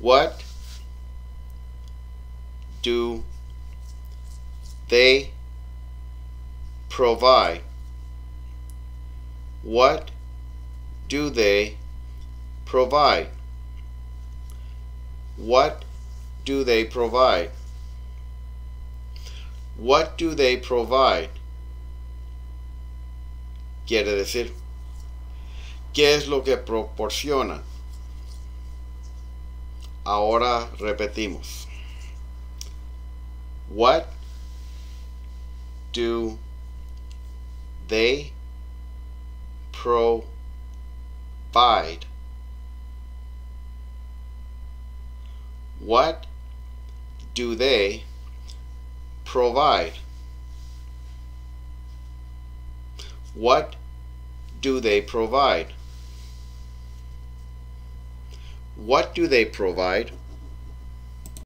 What do they provide? What do they provide? What do they provide? What do they provide? Quiere decir, ¿qué es lo que proporcionan? Ahora repetimos. What do they provide? What do they provide? What do they provide? What do they provide?